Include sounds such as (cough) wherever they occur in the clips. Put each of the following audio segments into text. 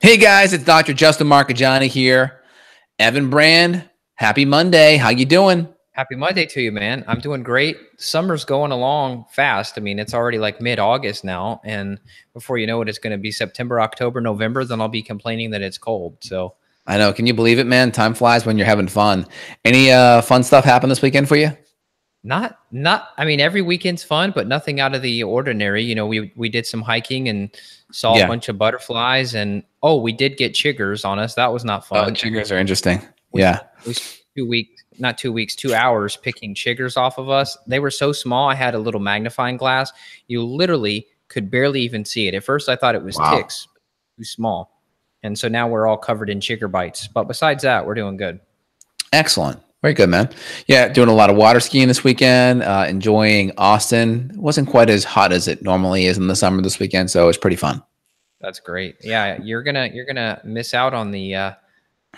Hey guys, it's Dr. Justin Marchegiani here. Evan Brand, happy Monday. How you doing? Happy Monday to you, man. I'm doing great. Summer's going along fast. I mean, it's already like mid-August now, and before you know it, it's going to be September, October, November. Then I'll be complaining that it's cold. So I know. Can you believe it, man? Time flies when you're having fun. Any uh, fun stuff happen this weekend for you? Not, not. I mean, every weekend's fun, but nothing out of the ordinary. You know, we we did some hiking and saw yeah. a bunch of butterflies, and oh, we did get chiggers on us. That was not oh, fun. Oh, chiggers are interesting. We, yeah, we two weeks, not two weeks, two hours picking chiggers off of us. They were so small. I had a little magnifying glass. You literally could barely even see it. At first, I thought it was wow. ticks, too small, and so now we're all covered in chigger bites. But besides that, we're doing good. Excellent. Very good, man. Yeah, doing a lot of water skiing this weekend. Uh, enjoying Austin. It wasn't quite as hot as it normally is in the summer this weekend, so it was pretty fun. That's great. Yeah, you're gonna you're gonna miss out on the uh,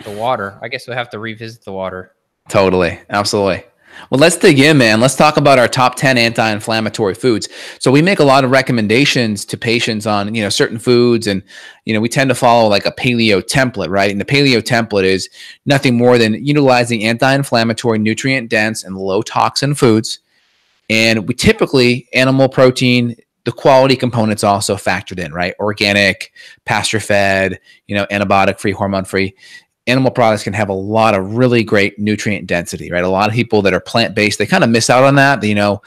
the water. I guess we'll have to revisit the water. Totally, absolutely. Well, let's dig in, man. Let's talk about our top 10 anti-inflammatory foods. So we make a lot of recommendations to patients on, you know, certain foods and, you know, we tend to follow like a paleo template, right? And the paleo template is nothing more than utilizing anti-inflammatory, nutrient dense and low toxin foods. And we typically animal protein the quality components also factored in, right? Organic, pasture fed, you know, antibiotic free, hormone free animal products can have a lot of really great nutrient density, right? A lot of people that are plant based, they kind of miss out on that. You know,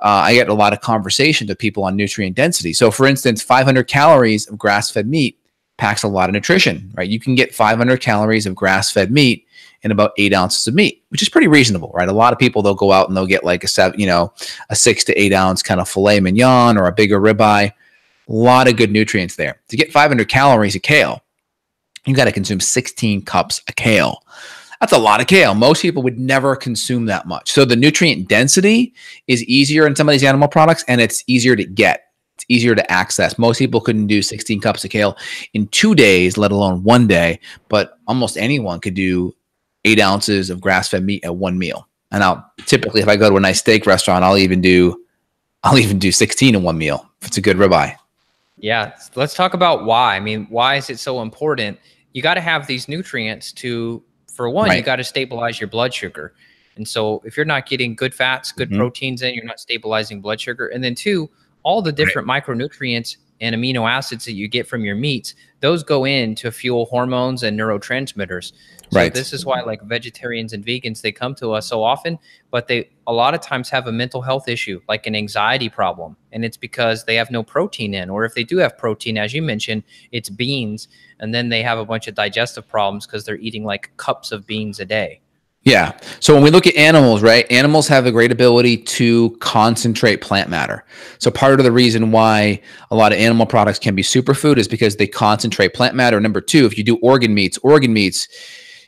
uh, I get a lot of conversations with people on nutrient density. So, for instance, 500 calories of grass fed meat packs a lot of nutrition, right? You can get 500 calories of grass fed meat in about eight ounces of meat, which is pretty reasonable, right? A lot of people they'll go out and they'll get like a seven, you know, a six to eight ounce kind of filet mignon or a bigger ribeye. A lot of good nutrients there. To get 500 calories of kale, you got to consume 16 cups of kale. That's a lot of kale. Most people would never consume that much. So the nutrient density is easier in some of these animal products and it's easier to get. It's easier to access. Most people couldn't do 16 cups of kale in two days, let alone one day, but almost anyone could do eight ounces of grass fed meat at one meal. And I'll typically, if I go to a nice steak restaurant, I'll even do, I'll even do 16 in one meal if it's a good ribeye. Yeah. Let's talk about why. I mean, why is it so important? You got to have these nutrients to for one right. you got to stabilize your blood sugar and so if you're not getting good fats good mm-hmm. proteins in you're not stabilizing blood sugar and then two all the different right. micronutrients and amino acids that you get from your meats those go in to fuel hormones and neurotransmitters so right this is why like vegetarians and vegans they come to us so often but they a lot of times have a mental health issue like an anxiety problem and it's because they have no protein in or if they do have protein as you mentioned it's beans and then they have a bunch of digestive problems because they're eating like cups of beans a day yeah. So when we look at animals, right, animals have a great ability to concentrate plant matter. So part of the reason why a lot of animal products can be superfood is because they concentrate plant matter. Number two, if you do organ meats, organ meats,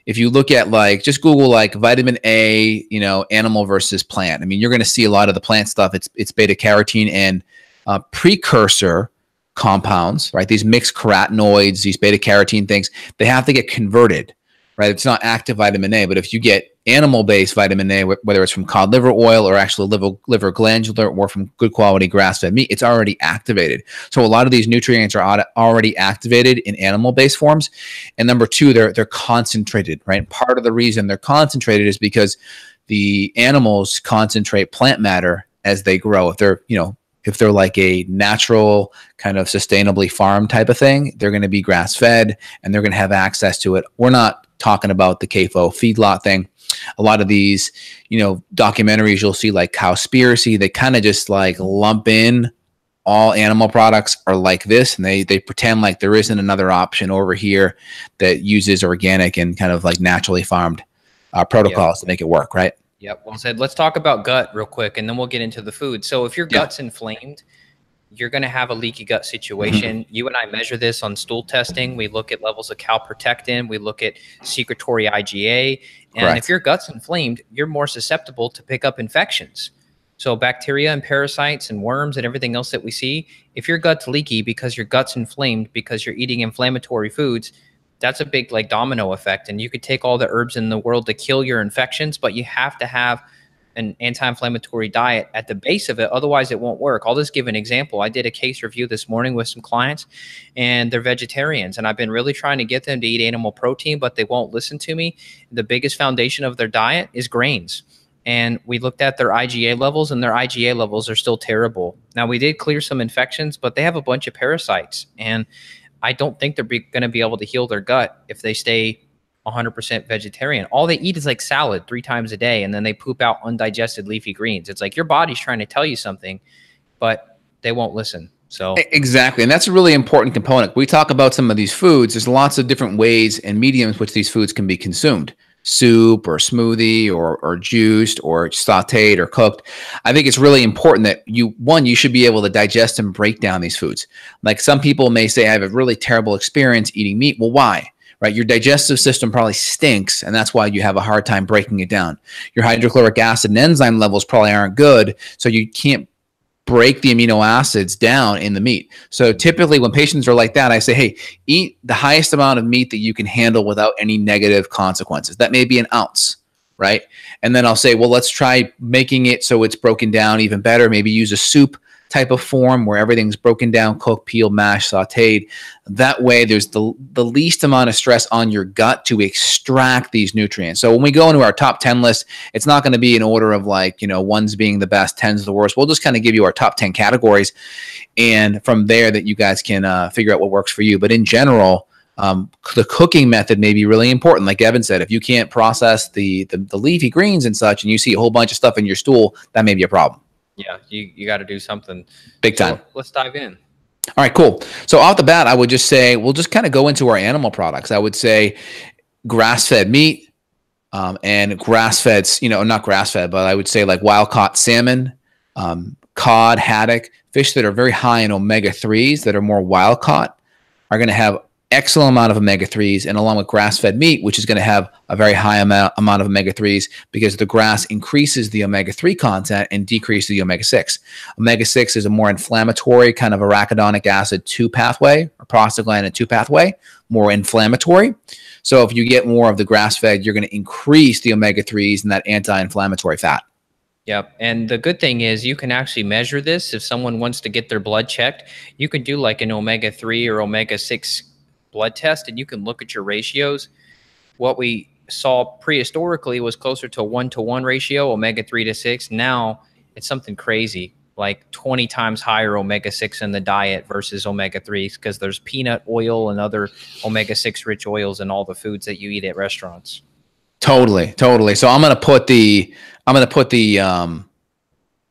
if you look at like just Google like vitamin A, you know, animal versus plant. I mean, you're going to see a lot of the plant stuff. It's it's beta carotene and uh, precursor compounds, right? These mixed carotenoids, these beta carotene things, they have to get converted right? It's not active vitamin A, but if you get animal-based vitamin A, whether it's from cod liver oil or actually liver, liver glandular or from good quality grass-fed meat, it's already activated. So a lot of these nutrients are already activated in animal-based forms. And number two, they're they're concentrated, right? Part of the reason they're concentrated is because the animals concentrate plant matter as they grow. If they're, you know, if they're like a natural kind of sustainably farm type of thing, they're going to be grass fed and they're going to have access to it. We're not talking about the CAFO feedlot thing. A lot of these, you know, documentaries you'll see like Cowspiracy, they kind of just like lump in all animal products are like this and they they pretend like there isn't another option over here that uses organic and kind of like naturally farmed uh, protocols yep. to make it work, right? Yep. Well said. Let's talk about gut real quick and then we'll get into the food. So if your gut's yeah. inflamed, you're going to have a leaky gut situation. Mm-hmm. You and I measure this on stool testing. We look at levels of calprotectin, we look at secretory IgA. And Correct. if your gut's inflamed, you're more susceptible to pick up infections. So, bacteria and parasites and worms and everything else that we see, if your gut's leaky because your gut's inflamed because you're eating inflammatory foods, that's a big like domino effect. And you could take all the herbs in the world to kill your infections, but you have to have an anti-inflammatory diet at the base of it otherwise it won't work. I'll just give an example. I did a case review this morning with some clients and they're vegetarians and i've been really trying to get them to eat animal protein but they won't listen to me. The biggest foundation of their diet is grains and we looked at their IgA levels, and their IgA levels are still terrible. Now, we did clear some infections, but they have a bunch of parasites, and I don't think they're going to be able to heal their gut if they stay 100% vegetarian. All they eat is like salad three times a day, and then they poop out undigested leafy greens. It's like your body's trying to tell you something, but they won't listen. So exactly, and that's a really important component. We talk about some of these foods. There's lots of different ways and mediums which these foods can be consumed soup or smoothie or, or juiced or sauteed or cooked. I think it's really important that you, one, you should be able to digest and break down these foods. Like some people may say, I have a really terrible experience eating meat. Well, why? Right? Your digestive system probably stinks, and that's why you have a hard time breaking it down. Your hydrochloric acid and enzyme levels probably aren't good, so you can't break the amino acids down in the meat. So typically when patients are like that, I say, hey, eat the highest amount of meat that you can handle without any negative consequences. That may be an ounce, right? And then I'll say, well, let's try making it so it's broken down even better. Maybe use a soup type of form where everything's broken down, cooked, peeled, mashed, sauteed. That way, there's the, the least amount of stress on your gut to extract these nutrients. So when we go into our top 10 list, it's not going to be in order of like, you know, ones being the best, 10's the worst. We'll just kind of give you our top 10 categories. And from there, that you guys can uh, figure out what works for you. But in general, um, the cooking method may be really important. Like Evan said, if you can't process the, the, the leafy greens and such, and you see a whole bunch of stuff in your stool, that may be a problem yeah, you, you got to do something big time. So let's dive in. All right, cool. So off the bat, I would just say we'll just kind of go into our animal products. I would say grass-fed meat um, and grass-fed, you know, not grass-fed, but I would say like wild-caught salmon, um, cod, haddock, fish that are very high in omega threes that are more wild-caught are going to have excellent amount of omega-3s and along with grass-fed meat which is going to have a very high amount, amount of omega-3s because the grass increases the omega-3 content and decreases the omega-6 omega-6 is a more inflammatory kind of arachidonic acid 2 pathway or prostaglandin 2 pathway more inflammatory so if you get more of the grass-fed you're going to increase the omega-3s and that anti-inflammatory fat Yep. And the good thing is you can actually measure this. If someone wants to get their blood checked, you can do like an omega 3 or omega 6 blood test and you can look at your ratios. What we saw prehistorically was closer to one to one ratio, omega three to six. Now it's something crazy, like 20 times higher omega six in the diet versus omega threes because there's peanut oil and other omega six rich oils in all the foods that you eat at restaurants. Totally, totally. So I'm gonna put the I'm gonna put the um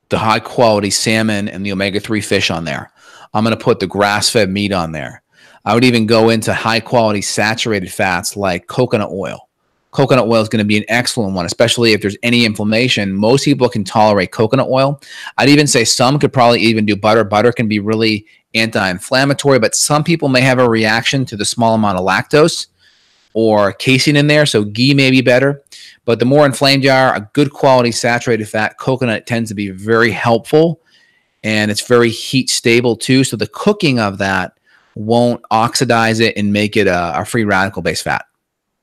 the high quality salmon and the omega three fish on there. I'm gonna put the grass fed meat on there. I would even go into high quality saturated fats like coconut oil. Coconut oil is going to be an excellent one, especially if there's any inflammation. Most people can tolerate coconut oil. I'd even say some could probably even do butter. Butter can be really anti inflammatory, but some people may have a reaction to the small amount of lactose or casein in there. So ghee may be better. But the more inflamed you are, a good quality saturated fat, coconut tends to be very helpful and it's very heat stable too. So the cooking of that won't oxidize it and make it a, a free radical based fat,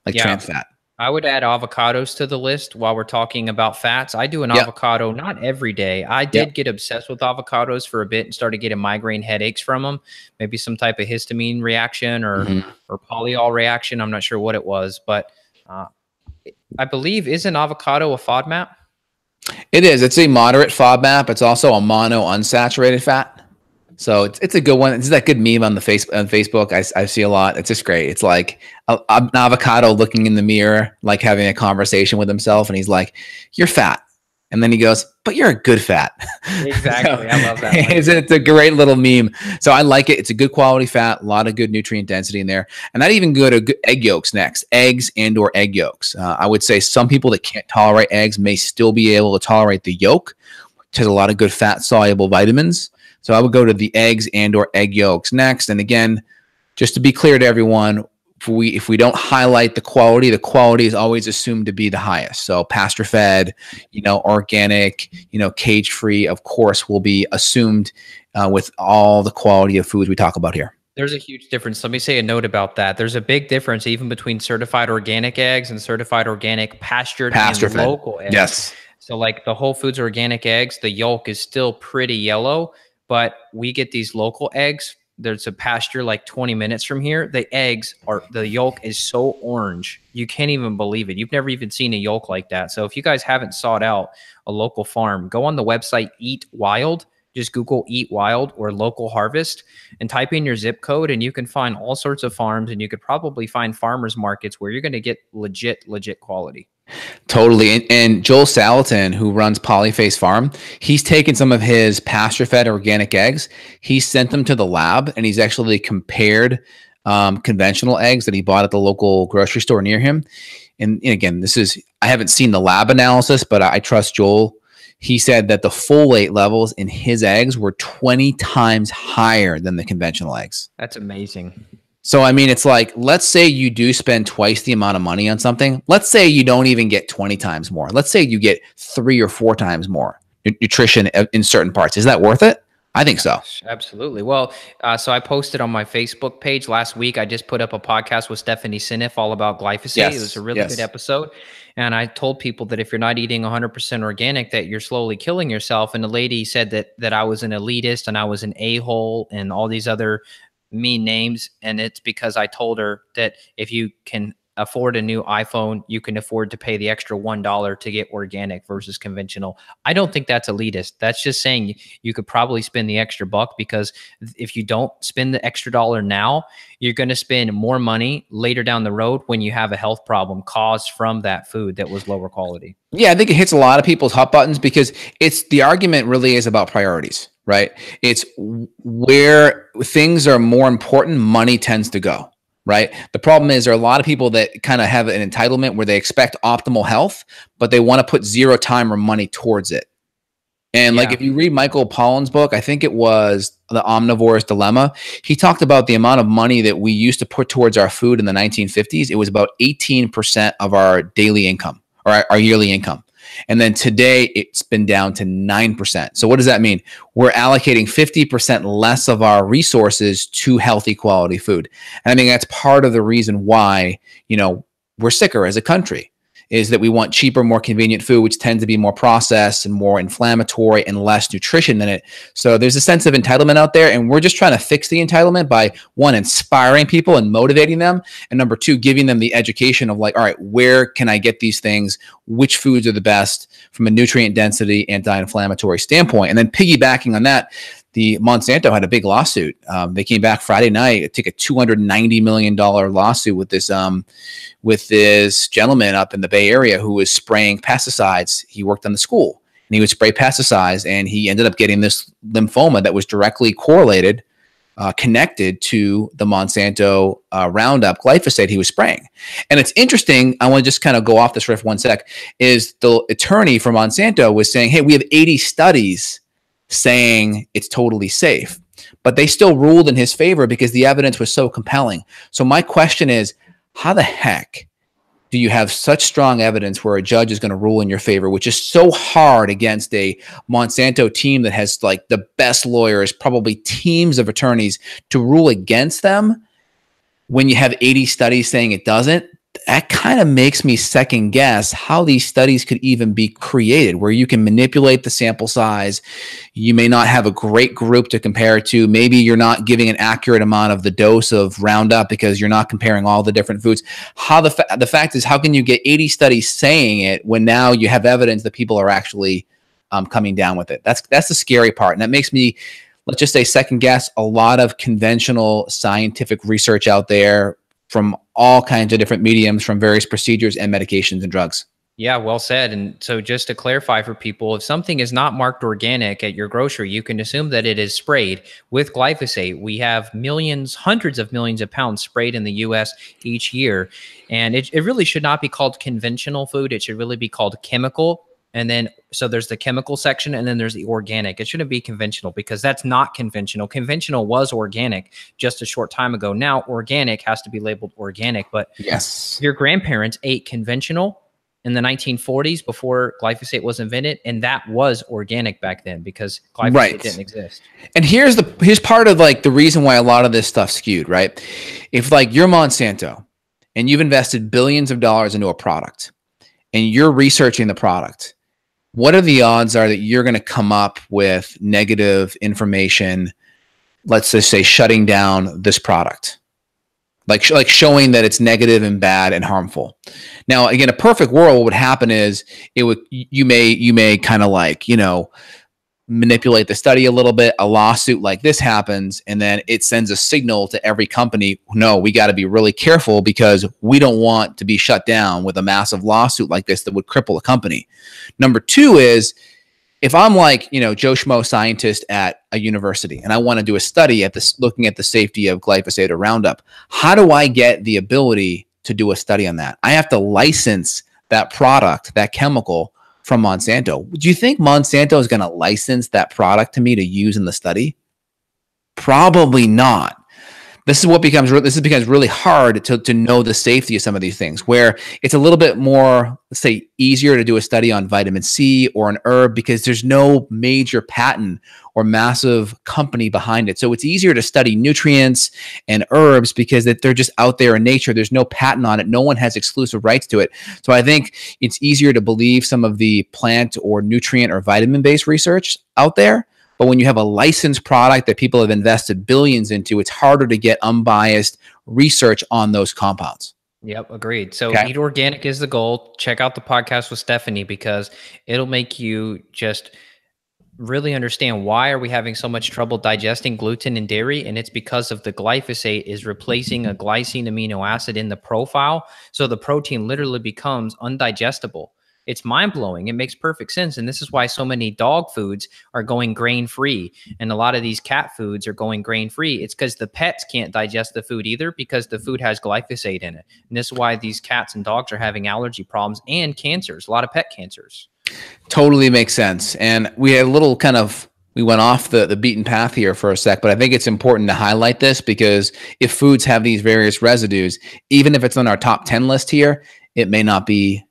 like yeah. trans fat. I would add avocados to the list while we're talking about fats. I do an yep. avocado not every day. I did yep. get obsessed with avocados for a bit and started getting migraine headaches from them. Maybe some type of histamine reaction or mm-hmm. or polyol reaction. I'm not sure what it was, but uh, I believe is an avocado a FODMAP? It is. It's a moderate FODMAP. It's also a mono unsaturated fat. So it's, it's a good one. It's that good meme on the face on Facebook. I, I see a lot. It's just great. It's like a, an avocado looking in the mirror, like having a conversation with himself, and he's like, "You're fat," and then he goes, "But you're a good fat." (laughs) Exactly. so, I love that. (laughs) It's, it's a great little meme. So I like it. It's a good quality fat, a lot of good nutrient density in there, and I'd even go to egg yolks next. Eggs and or egg yolks. Uh, I would say some people that can't tolerate eggs may still be able to tolerate the yolk, which has a lot of good fat soluble vitamins. So I would go to the eggs and or egg yolks next. And again, just to be clear to everyone, if we if we don't highlight the quality, the quality is always assumed to be the highest. So pasture fed, you know, organic, you know, cage free, of course, will be assumed uh, with all the quality of foods we talk about here. There's a huge difference. Let me say a note about that. There's a big difference even between certified organic eggs and certified organic pastured pasture and local eggs. Yes. So like the Whole Foods organic eggs, the yolk is still pretty yellow, but we get these local eggs. There's a pasture like 20 minutes from here. The eggs are the yolk is so orange. You can't even believe it. You've never even seen a yolk like that. So if you guys haven't sought out a local farm, go on the website Eat Wild just Google Eat Wild or Local Harvest and type in your zip code, and you can find all sorts of farms. And you could probably find farmers markets where you're going to get legit, legit quality. Totally. And, and, Joel Salatin, who runs Polyface Farm, he's taken some of his pasture fed organic eggs, he sent them to the lab, and he's actually compared um, conventional eggs that he bought at the local grocery store near him. And, and again, this is, I haven't seen the lab analysis, but I, I trust Joel he said that the folate levels in his eggs were 20 times higher than the conventional eggs. That's amazing. So, I mean, it's like, let's say you do spend twice the amount of money on something. Let's say you don't even get 20 times more. Let's say you get three or four times more nutrition in certain parts. Is that worth it? I think so. Absolutely. Well, uh, so I posted on my Facebook page last week. I just put up a podcast with Stephanie Seneff all about glyphosate. Yes, it was a really yes. good episode. And I told people that if you're not eating 100% organic, that you're slowly killing yourself. And the lady said that that I was an elitist and I was an a hole and all these other mean names. And it's because I told her that if you can afford a new iPhone, you can afford to pay the extra $1 to get organic versus conventional. I don't think that's elitist. That's just saying you could probably spend the extra buck because if you don't spend the extra dollar now, you're going to spend more money later down the road when you have a health problem caused from that food that was lower quality. Yeah, I think it hits a lot of people's hot buttons because it's the argument really is about priorities, right? It's where things are more important, money tends to go right? The problem is there are a lot of people that kind of have an entitlement where they expect optimal health, but they want to put zero time or money towards it. And yeah. like if you read Michael Pollan's book, I think it was The Omnivore's Dilemma, he talked about the amount of money that we used to put towards our food in the 1950s. It was about 18% of our daily income or our, our yearly income. And then today it's been down to 9%. So what does that mean? We're allocating 50% less of our resources to healthy quality food. And I mean, that's part of the reason why, you know, we're sicker as a country is that we want cheaper, more convenient food, which tends to be more processed and more inflammatory and less nutrition in it. So there's a sense of entitlement out there, and we're just trying to fix the entitlement by one, inspiring people and motivating them, and number two, giving them the education of like, all right, where can I get these things? Which foods are the best from a nutrient density, anti-inflammatory standpoint? And then piggybacking on that, the Monsanto had a big lawsuit. Um, they came back Friday night, it took a two hundred ninety million dollar lawsuit with this um, with this gentleman up in the Bay Area who was spraying pesticides. He worked on the school and he would spray pesticides, and he ended up getting this lymphoma that was directly correlated, uh, connected to the Monsanto uh, Roundup glyphosate he was spraying. And it's interesting. I want to just kind of go off this riff one sec. Is the attorney for Monsanto was saying, "Hey, we have eighty studies." Saying it's totally safe. But they still ruled in his favor because the evidence was so compelling. So my question is, how the heck do you have such strong evidence where a judge is going to rule in your favor, which is so hard against a Monsanto team that has like the best lawyers, probably teams of attorneys to rule against them when you have 80 studies saying it doesn't? That kind of makes me second guess how these studies could even be created where you can manipulate the sample size. You may not have a great group to compare to. Maybe you're not giving an accurate amount of the dose of roundup because you're not comparing all the different foods. How the, fa- the fact is how can you get 80 studies saying it when now you have evidence that people are actually um, coming down with it? That's that's the scary part and that makes me let's just say second guess a lot of conventional scientific research out there from all kinds of different mediums from various procedures and medications and drugs. Yeah, well said. And so, just to clarify for people, if something is not marked organic at your grocery, you can assume that it is sprayed with glyphosate. We have millions, hundreds of millions of pounds sprayed in the US each year. And it, it really should not be called conventional food. It should really be called chemical and then, so there's the chemical section and then there's the organic. It shouldn't be conventional because that's not conventional. Conventional was organic just a short time ago. Now, organic has to be labeled organic. But yes, your grandparents ate conventional in the 1940s before glyphosate was invented and that was organic back then because glyphosate right. didn't exist and here's the here's part of like the reason why a lot of this stuff skewed right if like you're monsanto and you've invested billions of dollars into a product and you're researching the product what are the odds are that you're going to come up with negative information? Let's just say shutting down this product like like showing that it's negative and bad and harmful. Now, again, a perfect world, what would happen is it would you may you may kind of like you know manipulate the study a little bit. A lawsuit like this happens, and then it sends a signal to every company: no, we got to be really careful because we don't want to be shut down with a massive lawsuit like this that would cripple a company. Number two is if I'm like, you know, Joe Schmo scientist at a university and I want to do a study at this looking at the safety of glyphosate or Roundup, how do I get the ability to do a study on that? I have to license that product, that chemical from Monsanto. Do you think Monsanto is going to license that product to me to use in the study? Probably not this is what becomes this is becomes really hard to, to know the safety of some of these things where it's a little bit more let's say easier to do a study on vitamin c or an herb because there's no major patent or massive company behind it. So it's easier to study nutrients and herbs because that they're just out there in nature. There's no patent on it. No one has exclusive rights to it. So i think it's easier to believe some of the plant or nutrient or vitamin based research out there but when you have a licensed product that people have invested billions into, it's harder to get unbiased research on those compounds. Yep, agreed. So okay. eat organic is the goal. Check out the podcast with Stephanie because it'll make you just really understand why are we having so much trouble digesting gluten in dairy and it's because of the glyphosate is replacing a glycine amino acid in the profile so the protein literally becomes undigestible it's mind blowing. It makes perfect sense. And this is why so many dog foods are going grain free. And a lot of these cat foods are going grain free. It's because the pets can't digest the food either because the food has glyphosate in it. And this is why these cats and dogs are having allergy problems and cancers, a lot of pet cancers. Totally makes sense. And we had a little kind of we went off the, the beaten path here for a sec, but I think it's important to highlight this because if foods have these various residues, even if it's on our top 10 list here, it may not be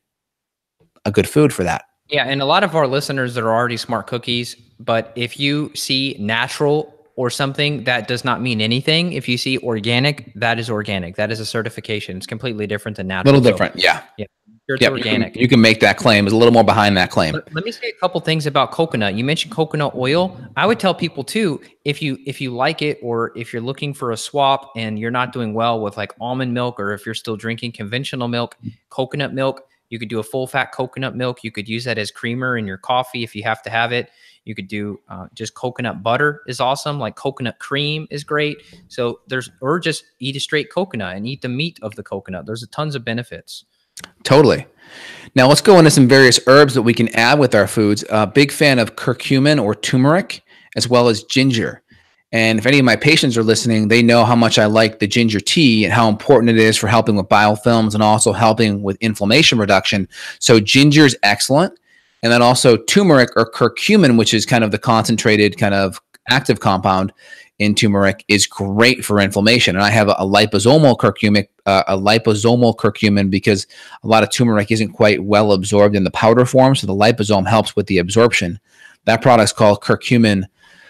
a good food for that. Yeah, and a lot of our listeners that are already smart cookies, but if you see natural or something that does not mean anything. If you see organic, that is organic. That is a certification. It's completely different than natural. A little different, so, yeah. Yeah. It's yep, organic. You can, you can, make that claim. It's a little more behind that claim. Let, let me say a couple things about coconut. You mentioned coconut oil. I would tell people too, if you if you like it or if you're looking for a swap and you're not doing well with like almond milk or if you're still drinking conventional milk, coconut milk, you could do a full fat coconut milk. You could use that as creamer in your coffee if you have to have it. You could do uh, just coconut butter is awesome. Like coconut cream is great. So there's, or just eat a straight coconut and eat the meat of the coconut. There's a tons of benefits. Totally. Now let's go into some various herbs that we can add with our foods. Uh, big fan of curcumin or turmeric, as well as ginger. And if any of my patients are listening, they know how much I like the ginger tea and how important it is for helping with biofilms and also helping with inflammation reduction. So ginger is excellent. And then also turmeric or curcumin, which is kind of the concentrated kind of active compound in turmeric, is great for inflammation. And I have a, a liposomal curcumin, uh, a liposomal curcumin because a lot of turmeric isn't quite well absorbed in the powder form. So the liposome helps with the absorption. That product is called curcumin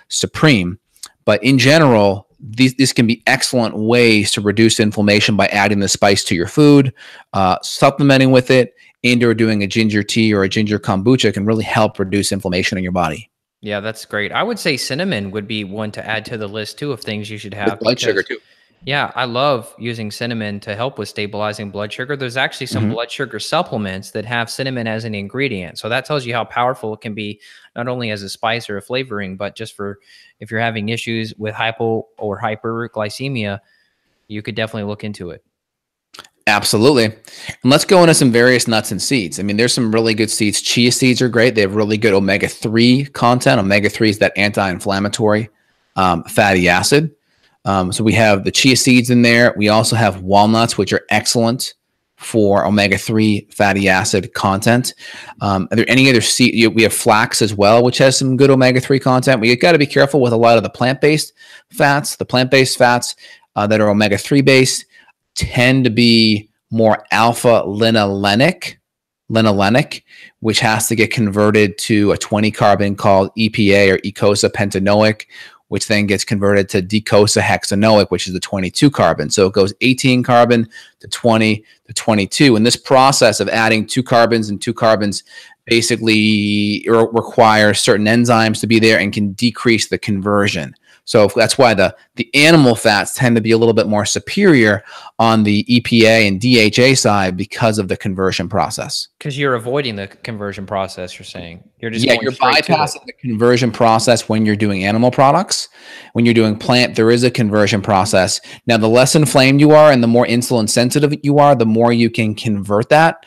supreme. But in general, these, these can be excellent ways to reduce inflammation by adding the spice to your food, uh, supplementing with it, and or doing a ginger tea or a ginger kombucha can really help reduce inflammation in your body. Yeah, that's great. I would say cinnamon would be one to add to the list too of things you should have. With blood sugar too. Yeah, I love using cinnamon to help with stabilizing blood sugar. There's actually some mm-hmm. blood sugar supplements that have cinnamon as an ingredient. So that tells you how powerful it can be, not only as a spice or a flavoring, but just for if you're having issues with hypo or hyperglycemia, you could definitely look into it. Absolutely. And let's go into some various nuts and seeds. I mean, there's some really good seeds. Chia seeds are great. They have really good omega 3 content. Omega 3 is that anti inflammatory um, fatty acid. Um, so we have the chia seeds in there. We also have walnuts, which are excellent for omega 3 fatty acid content. Um, are there any other seed? We have flax as well, which has some good omega 3 content. We got to be careful with a lot of the plant based fats. The plant based fats uh, that are omega 3 based tend to be more alpha linolenic, linolenic, which has to get converted to a 20 carbon called EPA or eicosapentaenoic, which then gets converted to docosahexaenoic, which is the 22 carbon. So it goes 18 carbon to 20 to 22. And this process of adding two carbons and two carbons basically requires certain enzymes to be there and can decrease the conversion. So that's why the the animal fats tend to be a little bit more superior on the EPA and DHA side because of the conversion process. Because you're avoiding the conversion process, you're saying you're just yeah, you're bypassing the conversion process when you're doing animal products. When you're doing plant, there is a conversion process. Now, the less inflamed you are and the more insulin sensitive you are, the more you can convert that.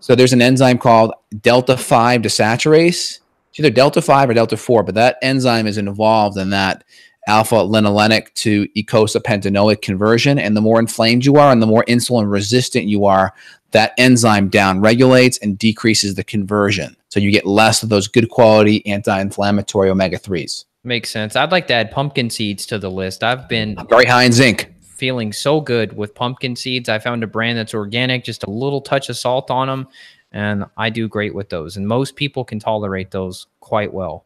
So there's an enzyme called delta 5 desaturase. It's either delta 5 or delta 4, but that enzyme is involved in that alpha linolenic to eicosapentaenoic conversion. And the more inflamed you are and the more insulin resistant you are, that enzyme down regulates and decreases the conversion. So you get less of those good quality anti inflammatory omega 3s. Makes sense. I'd like to add pumpkin seeds to the list. I've been very high in zinc. Feeling so good with pumpkin seeds. I found a brand that's organic, just a little touch of salt on them, and I do great with those. And most people can tolerate those quite well.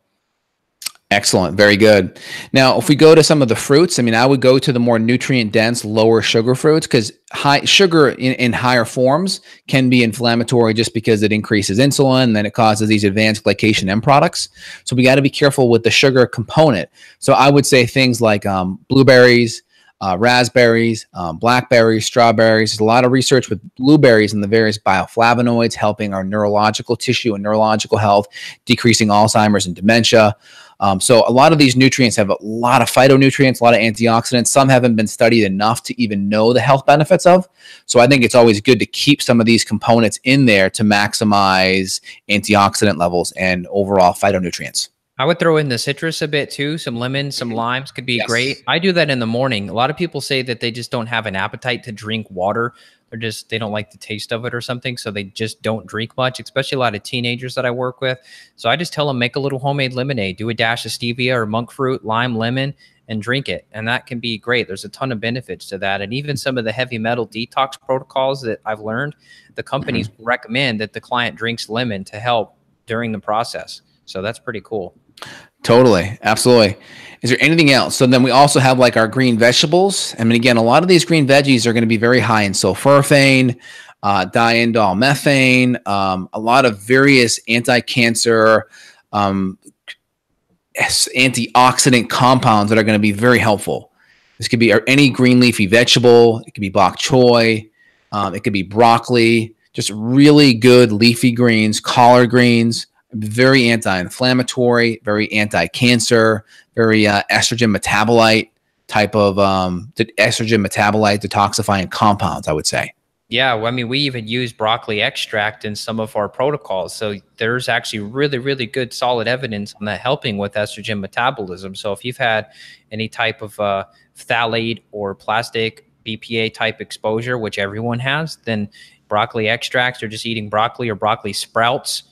Excellent. Very good. Now, if we go to some of the fruits, I mean, I would go to the more nutrient dense, lower sugar fruits because high sugar in, in higher forms can be inflammatory just because it increases insulin and then it causes these advanced glycation end products. So we got to be careful with the sugar component. So I would say things like um, blueberries, uh, raspberries, um, blackberries, strawberries. There's a lot of research with blueberries and the various bioflavonoids helping our neurological tissue and neurological health, decreasing Alzheimer's and dementia. Um, so a lot of these nutrients have a lot of phytonutrients, a lot of antioxidants. Some haven't been studied enough to even know the health benefits of. So I think it's always good to keep some of these components in there to maximize antioxidant levels and overall phytonutrients. I would throw in the citrus a bit too. Some lemons, some limes could be yes. great. I do that in the morning. A lot of people say that they just don't have an appetite to drink water or just they don't like the taste of it or something. So they just don't drink much, especially a lot of teenagers that I work with. So I just tell them make a little homemade lemonade, do a dash of stevia or monk fruit, lime, lemon, and drink it. And that can be great. There's a ton of benefits to that. And even some of the heavy metal detox protocols that I've learned, the companies mm-hmm. recommend that the client drinks lemon to help during the process. So that's pretty cool. Totally. Absolutely. Is there anything else? So then we also have like our green vegetables. I mean, again, a lot of these green veggies are going to be very high in sulforaphane, uh, diindol methane, um, a lot of various anti-cancer, um, antioxidant compounds that are going to be very helpful. This could be any green leafy vegetable. It could be bok choy. Um, it could be broccoli. Just really good leafy greens, collard greens very anti-inflammatory, very anti-cancer, very uh, estrogen metabolite type of um, estrogen metabolite detoxifying compounds. I would say. Yeah, well, I mean, we even use broccoli extract in some of our protocols. So there's actually really, really good, solid evidence on that helping with estrogen metabolism. So if you've had any type of uh, phthalate or plastic BPA type exposure, which everyone has, then broccoli extracts or just eating broccoli or broccoli sprouts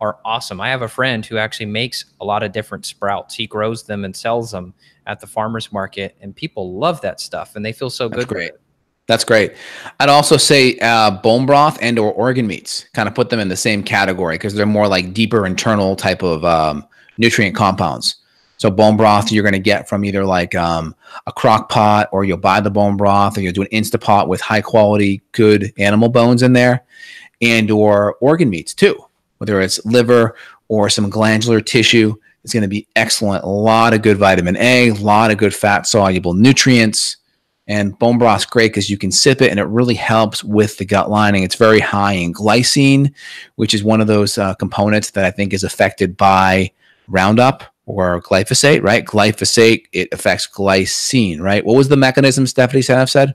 are awesome. I have a friend who actually makes a lot of different sprouts. He grows them and sells them at the farmers market, and people love that stuff, and they feel so That's good. Great. That's great. I'd also say uh, bone broth and or organ meats. Kind of put them in the same category because they're more like deeper internal type of um, nutrient compounds. So bone broth you're going to get from either like um, a crock pot or you'll buy the bone broth or you'll do an Instapot with high quality, good animal bones in there and or organ meats too whether it's liver or some glandular tissue. It's going to be excellent. A lot of good vitamin A, a lot of good fat soluble nutrients. And bone broth's great because you can sip it and it really helps with the gut lining. It's very high in glycine, which is one of those uh, components that I think is affected by Roundup or glyphosate, right? Glyphosate, it affects glycine, right? What was the mechanism Stephanie said?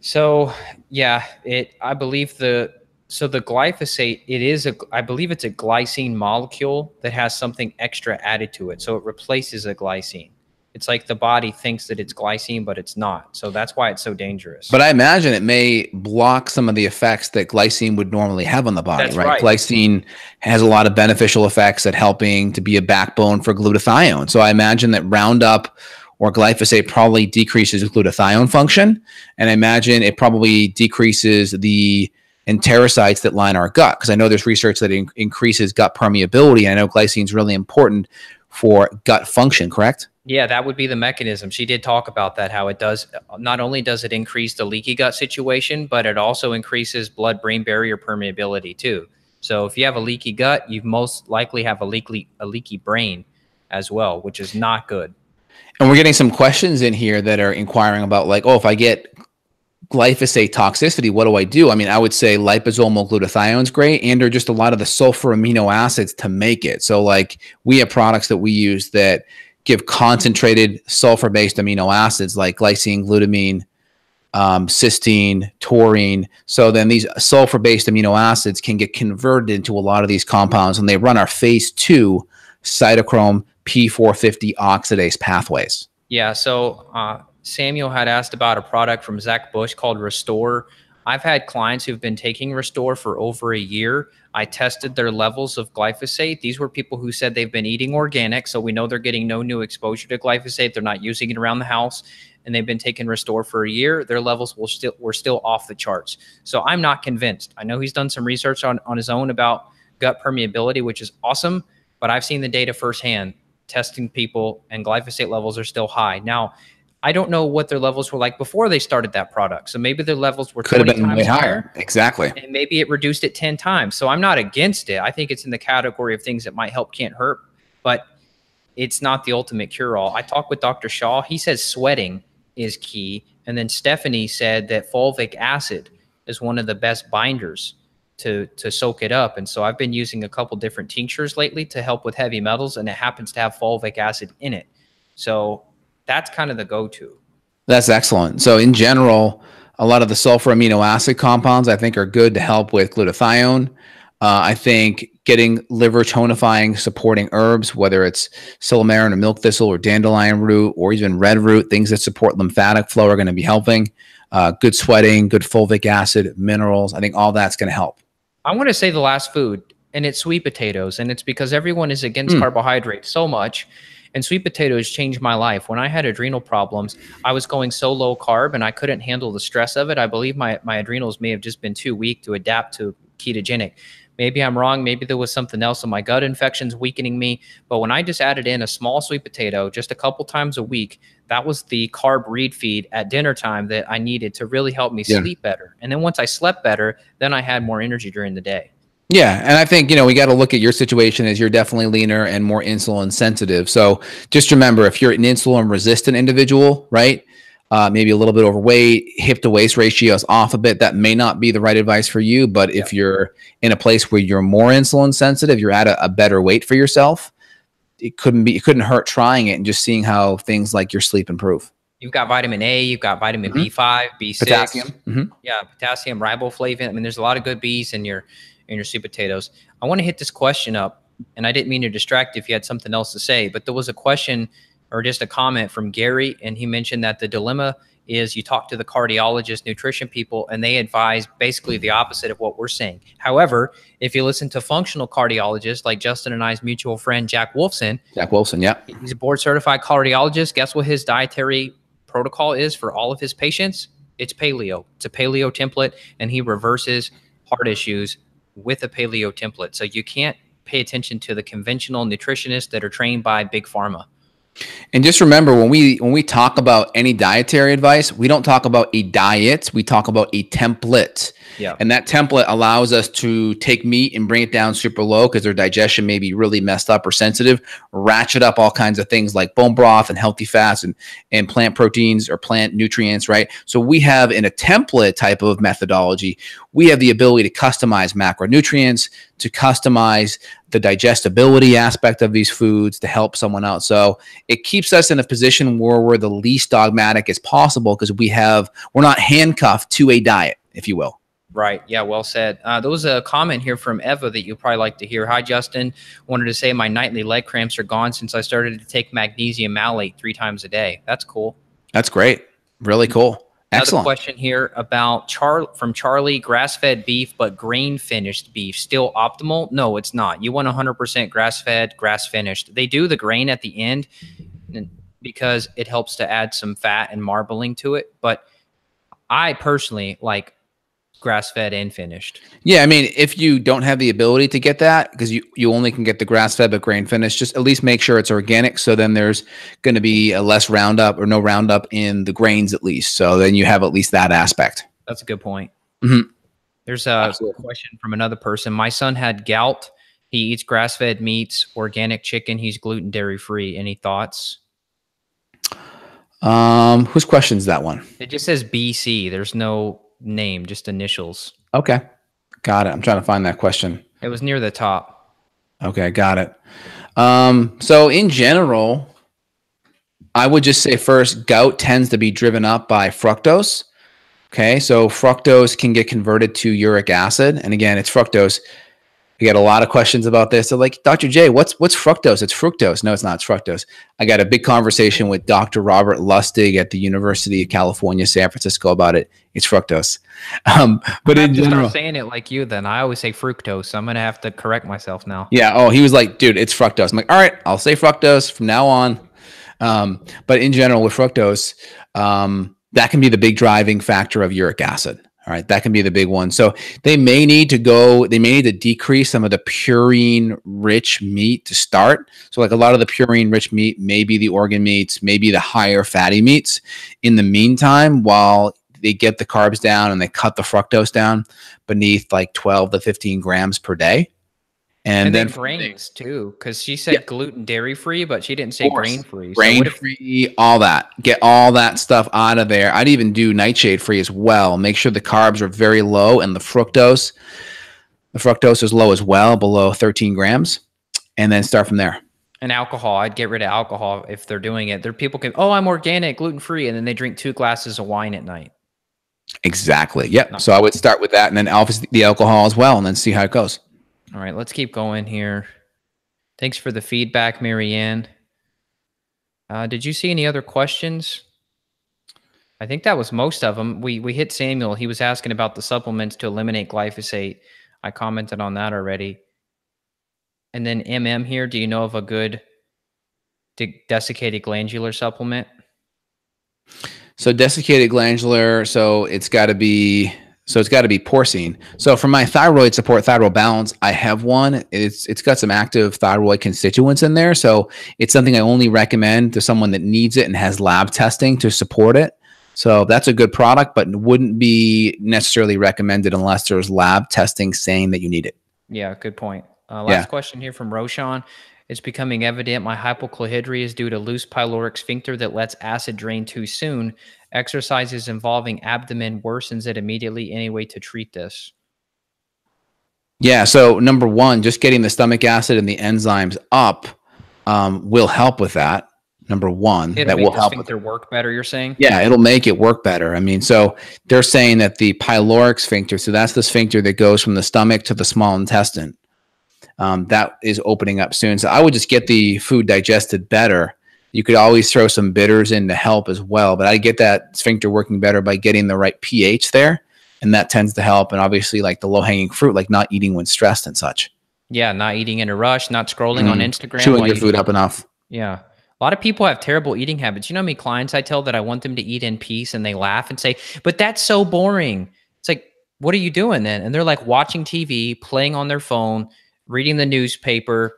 So, yeah, it I believe the so the glyphosate, it is a, I believe it's a glycine molecule that has something extra added to it. So it replaces a glycine. It's like the body thinks that it's glycine, but it's not. So that's why it's so dangerous. But I imagine it may block some of the effects that glycine would normally have on the body, right? right? Glycine has a lot of beneficial effects at helping to be a backbone for glutathione. So I imagine that Roundup or glyphosate probably decreases glutathione function. And I imagine it probably decreases the enterocytes that line our gut because I know there's research that in- increases gut permeability. And I know glycine is really important for gut function, correct? Yeah, that would be the mechanism. She did talk about that, how it does not only does it increase the leaky gut situation, but it also increases blood brain barrier permeability too. So if you have a leaky gut, you most likely have a leaky a leaky brain as well, which is not good. And we're getting some questions in here that are inquiring about like, oh, if I get glyphosate toxicity, what do I do? I mean, I would say liposomal glutathione is great, and or just a lot of the sulfur amino acids to make it. So, like, we have products that we use that give concentrated sulfur based amino acids like glycine, glutamine, um, cysteine, taurine. So then these sulfur based amino acids can get converted into a lot of these compounds and they run our phase two cytochrome P450 oxidase pathways. Yeah. So uh, Samuel had asked about a product from Zach Bush called Restore. I've had clients who've been taking Restore for over a year. I tested their levels of glyphosate. These were people who said they've been eating organic, so we know they're getting no new exposure to glyphosate. They're not using it around the house, and they've been taking Restore for a year. Their levels still were still off the charts. So I'm not convinced. I know he's done some research on on his own about gut permeability, which is awesome, but I've seen the data firsthand testing people, and glyphosate levels are still high. Now, I don't know what their levels were like before they started that product. So maybe their levels were could have been way higher. Exactly. And maybe it reduced it 10 times. So I'm not against it. I think it's in the category of things that might help, can't hurt, but it's not the ultimate cure all. I talked with Dr. Shaw. He says sweating is key. And then Stephanie said that fulvic acid is one of the best binders to to soak it up. And so I've been using a couple different tinctures lately to help with heavy metals, and it happens to have fulvic acid in it. So that's kind of the go-to. That's excellent. So in general, a lot of the sulfur amino acid compounds I think are good to help with glutathione. Uh, I think getting liver tonifying supporting herbs, whether it's silymarin or milk thistle or dandelion root or even red root, things that support lymphatic flow are going to be helping. Uh, good sweating, good fulvic acid, minerals. I think all that's going to help. I want to say the last food, and it's sweet potatoes, and it's because everyone is against mm. carbohydrates so much. And sweet potatoes changed my life. When I had adrenal problems, I was going so low carb and I couldn't handle the stress of it. I believe my, my adrenals may have just been too weak to adapt to ketogenic. Maybe I'm wrong. Maybe there was something else in my gut infections weakening me. But when I just added in a small sweet potato just a couple times a week, that was the carb refeed at dinner time that I needed to really help me yeah. sleep better. And then once I slept better, then I had more energy during the day. Yeah, and I think you know we got to look at your situation as you're definitely leaner and more insulin sensitive. So just remember, if you're an insulin resistant individual, right, uh, maybe a little bit overweight, hip to waist ratio is off a bit, that may not be the right advice for you. But if you're in a place where you're more insulin sensitive, you're at a, a, better weight for yourself, it couldn't be, it couldn't hurt trying it and just seeing how things like your sleep improve. You've got vitamin A, you've got vitamin mm-hmm. B5, B6, potassium. Mm-hmm. Yeah, potassium, riboflavin. I mean, there's a lot of good Bs in your in your sweet potatoes. I want to hit this question up, and I didn't mean to distract if you had something else to say, but there was a question or just a comment from Gary, and he mentioned that the dilemma is you talk to the cardiologist, nutrition people, and they advise basically the opposite of what we're saying. However, if you listen to functional cardiologists like Justin and I's mutual friend Jack Wolfson, Jack Wolfson, yeah, he's a board certified cardiologist. Guess what his dietary protocol is for all of his patients? It's paleo. It's a paleo template, and he reverses heart issues with a paleo template. So you can't pay attention to the conventional nutritionists that are trained by big pharma. And just remember when we when we talk about any dietary advice, we don't talk about a diet, we talk about a template. Yeah. And that template allows us to take meat and bring it down super low because their digestion may be really messed up or sensitive, ratchet up all kinds of things like bone broth and healthy fats and, and plant proteins or plant nutrients, right? So we have in a template type of methodology, we have the ability to customize macronutrients, to customize the digestibility aspect of these foods to help someone out. So it keeps us in a position where we're the least dogmatic as possible because we have we're not handcuffed to a diet, if you will. Right. Yeah. Well said. Uh, there was a comment here from Eva that you'll probably like to hear. Hi, Justin. Wanted to say my nightly leg cramps are gone since I started to take magnesium malate three times a day. That's cool. That's great. Really cool. Excellent. Another question here about Char from Charlie: grass-fed beef, but grain-finished beef still optimal? No, it's not. You want 100% grass-fed, grass-finished. They do the grain at the end because it helps to add some fat and marbling to it. But I personally like grass fed and finished. Yeah, I mean, if you don't have the ability to get that because you you only can get the grass fed but grain finished, just at least make sure it's organic. So then there's going to be a less Roundup or no Roundup in the grains at least. So then you have at least that aspect. That's a good point. Mhm. There's a question from another person. My son had gout. He eats grass fed meats, organic chicken. He's gluten dairy free. Any thoughts? Um, whose question's that one? It just says BC. There's no name, just initials. Okay, got it. I'm trying to find that question. It was near the top. Okay, got it. Um, so in general, I would just say first, gout tends to be driven up by fructose. Okay, so fructose can get converted to uric acid, and again, it's fructose. We get a lot of questions about this. So, like, Dr. J, what's what's fructose? It's fructose. No, it's not. It's fructose. I got a big conversation with Dr. Robert Lustig at the University of California, San Francisco about it. It's fructose. (laughs) Um, but I in have to start general, saying it like you. Then I always say fructose. So I'm gonna have to correct myself now. Yeah. Oh, he was like, dude, it's fructose. I'm like, all right, I'll say fructose from now on. Um, but in general, with fructose, um, that can be the big driving factor of uric acid. All right, that can be the big one. So they may need to go, they may need to decrease some of the purine rich meat to start. So, like a lot of the purine rich meat, maybe the organ meats, maybe the higher fatty meats. In the meantime, while they get the carbs down and they cut the fructose down beneath like 12 to 15 grams per day. And, And, then then grains too, because she said Yeah. gluten dairy free, but she didn't say grain free. grain free, all that. Get all that stuff out of there. I'd even do nightshade free as well. Make sure the carbs are very low and the fructose, the fructose is low as well, below 13 grams, and then start from there. and alcohol. I'd get rid of alcohol if they're doing it. There people can, oh, I'm organic, gluten free, and then they drink two glasses of wine at night. Exactly. Yep. No. So I would start with that, and then obviously the alcohol as well, and then see how it goes. All right, let's keep going here. Thanks for the feedback, Marianne. Uh, did you see any other questions? I think that was most of them. We we hit Samuel. He was asking about the supplements to eliminate glyphosate. I commented on that already. And then MM here. Do you know of a good de- desiccated glandular supplement? So desiccated glandular. So it's got to be. So it's got to be porcine. So for my thyroid support, thyroid balance, I have one. It's it's got some active thyroid constituents in there. So it's something I only recommend to someone that needs it and has lab testing to support it. So that's a good product, but wouldn't be necessarily recommended unless there's lab testing saying that you need it. Yeah, good point. Uh, last Yeah. question here from Roshan. It's becoming evident my hypochlorhydria is due to loose pyloric sphincter that lets acid drain too soon. Exercises involving abdomen worsens it immediately. Any way to treat this? Yeah. So number one, just getting the stomach acid and the enzymes up um, will help with that. Number one, It'll that will help. With their work better. You're saying? Yeah, it'll make it work better. I mean, so they're saying that the pyloric sphincter, so that's the sphincter that goes from the stomach to the small intestine, um, that is opening up soon. So I would just get the food digested better. You could always throw some bitters in to help as well, but I get that sphincter working better by getting the right pH there, and that tends to help. And obviously, like the low hanging fruit, like not eating when stressed and such, Yeah, not eating in a rush, not scrolling on Mm. Instagram. chewing your you- food up enough. Yeah. A lot of people have terrible eating habits. You know how many clients I tell that I want them to eat in peace and they laugh and say, but that's so boring. It's like, what are you doing then? And they're like watching TV, playing on their phone, reading the newspaper,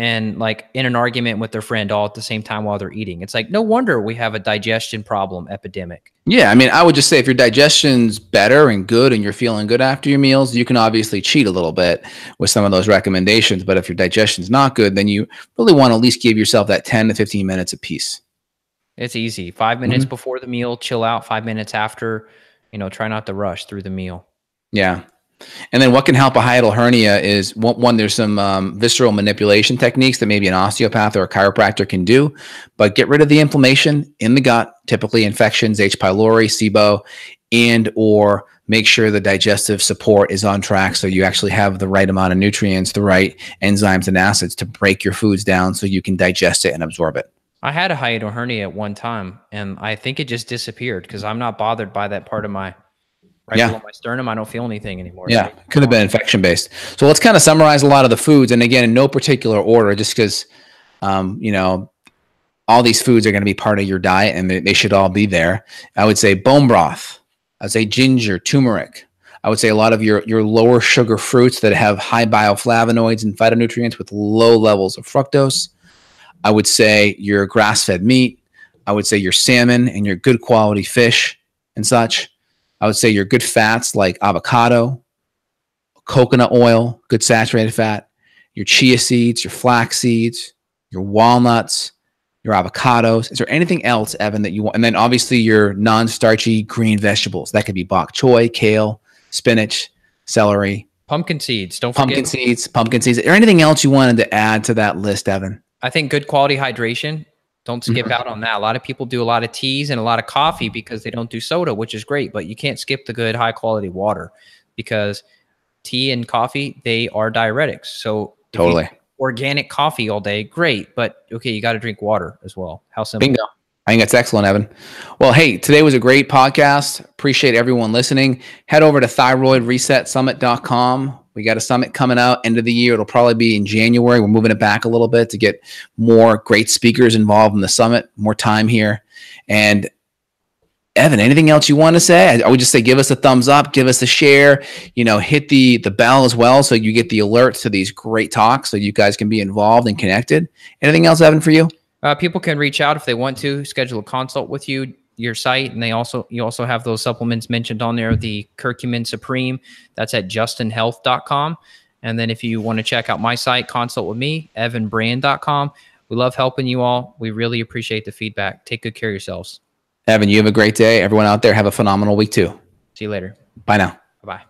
and like in an argument with their friend all at the same time while they're eating. It's like, no wonder we have a digestion problem epidemic. Yeah, I mean, I would just say if your digestion's better and good and you're feeling good after your meals, you can obviously cheat a little bit with some of those recommendations. But if your digestion's not good, then you really want to at least give yourself that 10 to 15 minutes peace. It's easy. 5 mm-hmm. minutes before the meal, chill out. Five minutes after, you know, try not to rush through the meal. Yeah. And then what can help a hiatal hernia is one, there's some um, visceral manipulation techniques that maybe an osteopath or a chiropractor can do, but get rid of the inflammation in the gut, typically infections, H. pylori, SIBO, and or make sure the digestive support is on track so you actually have the right amount of nutrients, the right enzymes and acids to break your foods down so you can digest it and absorb it. I had a hiatal hernia at one time, and I think it just disappeared because I'm not bothered by that part of my right Yeah. below my sternum. I don't feel anything anymore. Yeah, could have been infection based. So let's kind of summarize a lot of the foods, and again, in no particular order, just because um, you know all these foods are going to be part of your diet, and they, they should all be there. I would say bone broth. I'd say ginger, turmeric. I would say a lot of your your lower sugar fruits that have high bioflavonoids and phytonutrients with low levels of fructose. I would say your grass-fed meat. I would say your salmon and your good quality fish and such. I would say your good fats like avocado, coconut oil, good saturated fat, your chia seeds, your flax seeds, your walnuts, your avocados. Is there anything else, Evan, that you want? And then obviously your non-starchy green vegetables. That could be bok choy, kale, spinach, celery, pumpkin seeds. Don't pumpkin forget. seeds, pumpkin seeds. Is there anything else you wanted to add to that list, Evan? I think good quality hydration. Don't skip Mhm. out on that. A lot of people do a lot of teas and a lot of coffee because they don't do soda, which is great, but you can't skip the good high quality water because tea and coffee, they are diuretics. So Totally. organic coffee all day, great, but okay, you got to drink water as well. How simple. Bingo. I think that's excellent, Evan. Well, hey, today was a great podcast. Appreciate everyone listening. Head over to thyroidresetsummit.com. We got a summit coming out end of the year. It'll probably be in January. We're moving it back a little bit to get more great speakers involved in the summit, more time here. And Evan, anything else you want to say? I would just say give us a thumbs up, give us a share, you know, hit the the bell as well so you get the alerts to these great talks so you guys can be involved and connected. Anything else, Evan, for you? Uh, people can reach out if they want to schedule a consult with you, your site, and they also you also have those supplements mentioned on there. The Curcumin Supreme, that's at justinhealth.com. And then if you want to check out my site, consult with me, evanbrand.com. We love helping you all. We really appreciate the feedback. Take good care of yourselves. Evan, you have a great day. Everyone out there, have a phenomenal week too. See you later. Bye now. Bye bye.